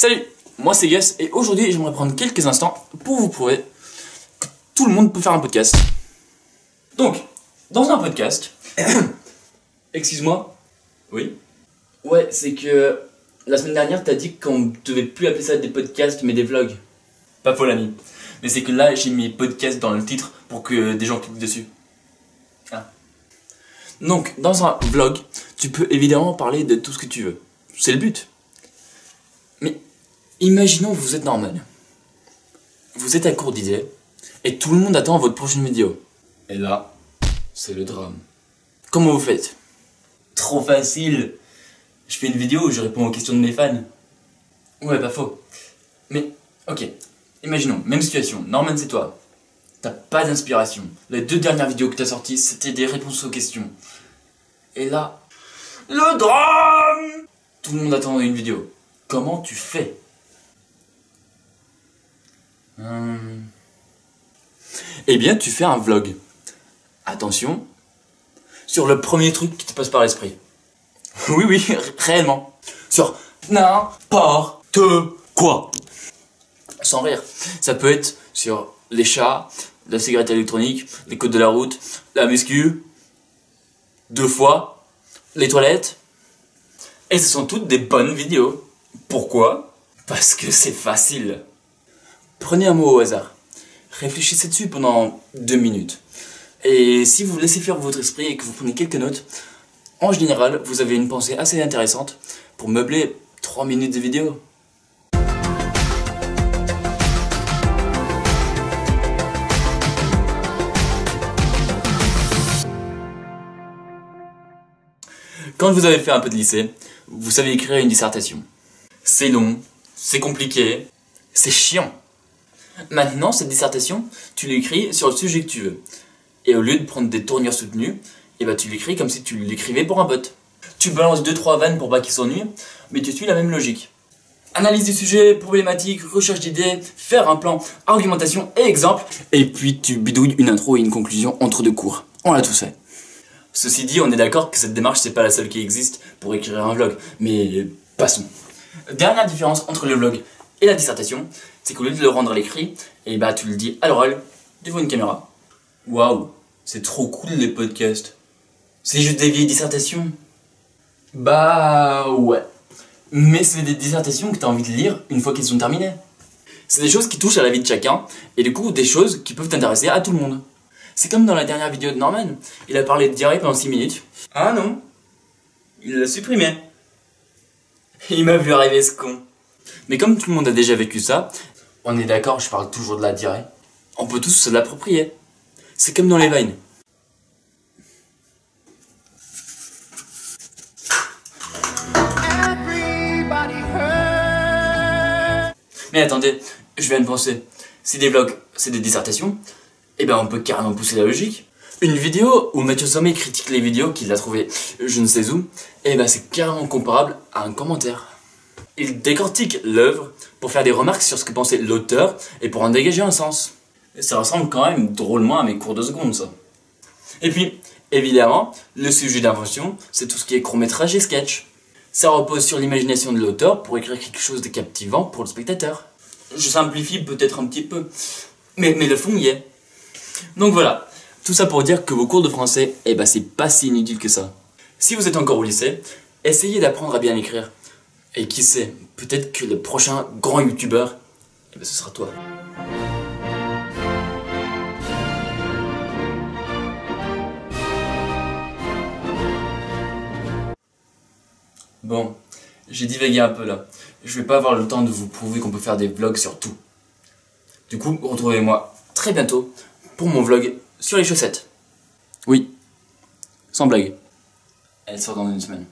Salut, moi c'est Gus et aujourd'hui j'aimerais prendre quelques instants pour vous prouver que tout le monde peut faire un podcast. Donc, dans un podcast, excuse-moi, oui Ouais, c'est que la semaine dernière t'as dit qu'on devait plus appeler ça des podcasts mais des vlogs. Pas faux l'ami. Mais c'est que là j'ai mis podcast dans le titre pour que des gens cliquent dessus. Ah. Donc, dans un vlog, tu peux évidemment parler de tout ce que tu veux. C'est le but. Mais imaginons que vous êtes normal. Vous êtes à court d'idées et tout le monde attend votre prochaine vidéo. Et là, c'est le drame. Comment vous faites? Trop facile. Je fais une vidéo où je réponds aux questions de mes fans. Ouais, pas faux. Mais, ok. Imaginons, même situation. Norman, c'est toi. T'as pas d'inspiration. Les deux dernières vidéos que t'as sorties, c'était des réponses aux questions. Et là, le drame Tout le monde attend une vidéo. Comment tu fais? Hum. Eh bien, tu fais un vlog. Attention, sur le premier truc qui te passe par l'esprit. Oui, oui, réellement. Sur n'importe quoi. Sans rire. Ça peut être sur les chats, la cigarette électronique, les codes de la route, la muscu, deux fois, les toilettes. Et ce sont toutes des bonnes vidéos. Pourquoi? Parce que c'est facile. Prenez un mot au hasard. Réfléchissez dessus pendant deux minutes. Et si vous laissez faire votre esprit et que vous prenez quelques notes, en général, vous avez une pensée assez intéressante pour meubler trois minutes de vidéo. Quand vous avez fait un peu de lycée, vous savez écrire une dissertation. C'est long, c'est compliqué, c'est chiant. Maintenant, cette dissertation, tu l'écris sur le sujet que tu veux. Et au lieu de prendre des tournures soutenues, eh ben, tu l'écris comme si tu l'écrivais pour un bot. Tu balances 2-3 vannes pour pas qu'il s'ennuie, mais tu suis la même logique. Analyse du sujet, problématique, recherche d'idées, faire un plan, argumentation et exemple. Et puis tu bidouilles une intro et une conclusion entre deux cours. On l'a tous fait. Ceci dit, on est d'accord que cette démarche c'est pas la seule qui existe pour écrire un vlog, mais passons. Dernière différence entre le vlog et la dissertation, c'est qu'au lieu de le rendre à l'écrit, et bah tu le dis à l'oral, devant une caméra. Waouh, c'est trop cool les podcasts. C'est juste des vieilles dissertations. Bah ouais. Mais c'est des dissertations que t'as envie de lire une fois qu'elles sont terminées. C'est des choses qui touchent à la vie de chacun, et du coup des choses qui peuvent t'intéresser à tout le monde. C'est comme dans la dernière vidéo de Norman, il a parlé de diarrhée pendant 6 minutes. Ah non, il l'a supprimé. Il m'a vu arriver ce con. Mais comme tout le monde a déjà vécu ça, on est d'accord, je parle toujours de la diarrhée. On peut tous se l'approprier. C'est comme dans les vines. Mais attendez, je viens de penser. Si des vlogs, c'est des dissertations, eh ben on peut carrément pousser la logique. Une vidéo où Mathieu Sommet critique les vidéos qu'il a trouvées je ne sais où, eh ben c'est carrément comparable à un commentaire. Il décortique l'œuvre pour faire des remarques sur ce que pensait l'auteur et pour en dégager un sens. Et ça ressemble quand même drôlement à mes cours de seconde, ça. Et puis, évidemment, le sujet d'invention, c'est tout ce qui est court-métrage et sketch. Ça repose sur l'imagination de l'auteur pour écrire quelque chose de captivant pour le spectateur. Je simplifie peut-être un petit peu, mais, mais le fond y est. Donc voilà, tout ça pour dire que vos cours de français, eh ben c'est pas si inutile que ça. Si vous êtes encore au lycée, essayez d'apprendre à bien écrire. Et qui sait, peut-être que le prochain grand youtubeur, eh ben ce sera toi. Bon, j'ai divagué un peu là. Je vais pas avoir le temps de vous prouver qu'on peut faire des vlogs sur tout. Du coup, retrouvez-moi très bientôt pour mon vlog sur les chaussettes. Oui, sans blague. Elle sort dans une semaine.